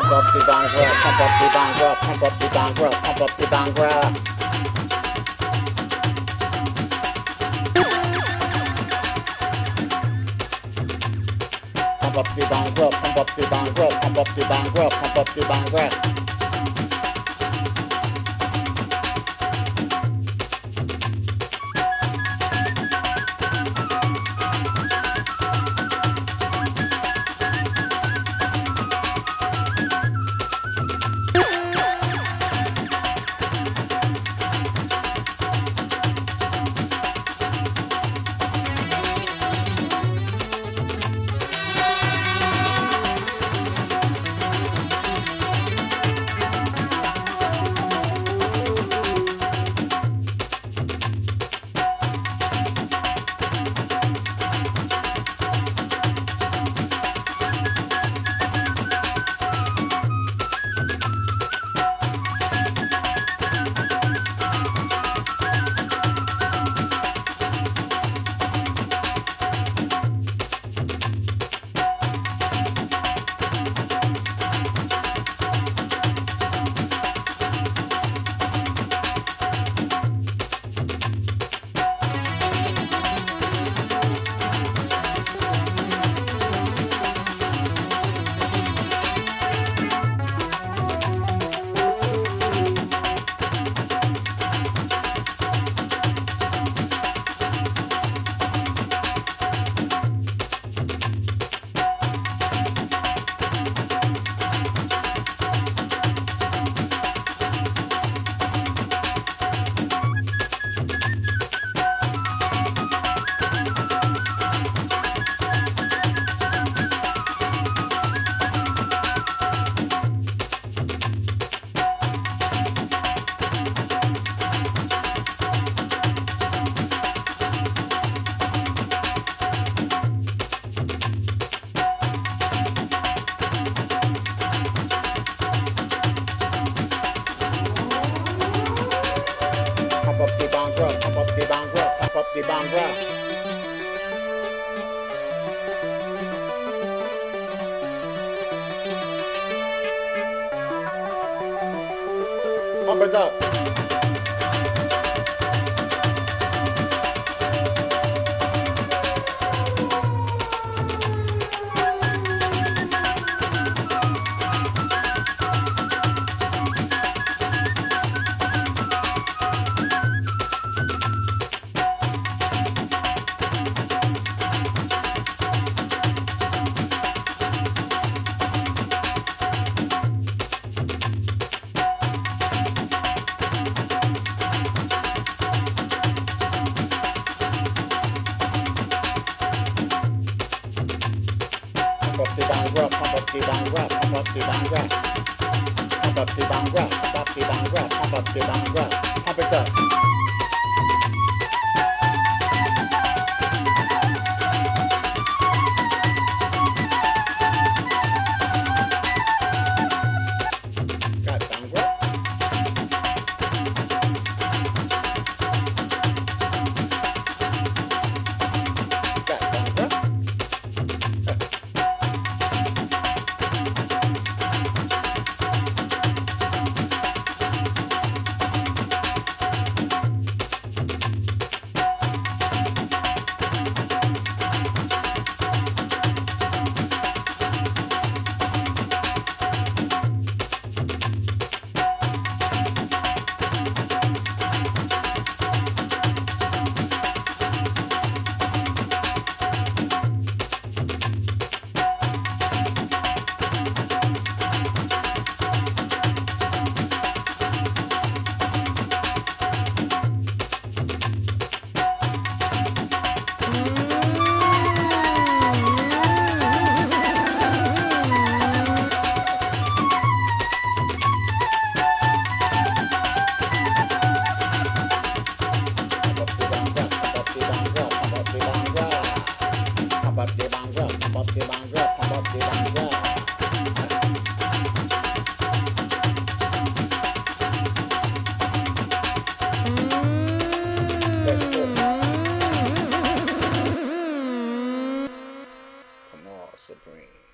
pump up the Bangra, pump up the Bangra, pump up the Bangra, pump up the Bangra. ั p u ีบางรอบคำบับตีบาง p อบคำบับตี r า p รอบคำบับตีบา g รอบ the Bangra. Pump it up. ตีบังว่าทำแบบตีบังว่าทำบตีบังว่าทำบตีบังว่าทำบตีบังว่าข้าพเจ้า Supreme.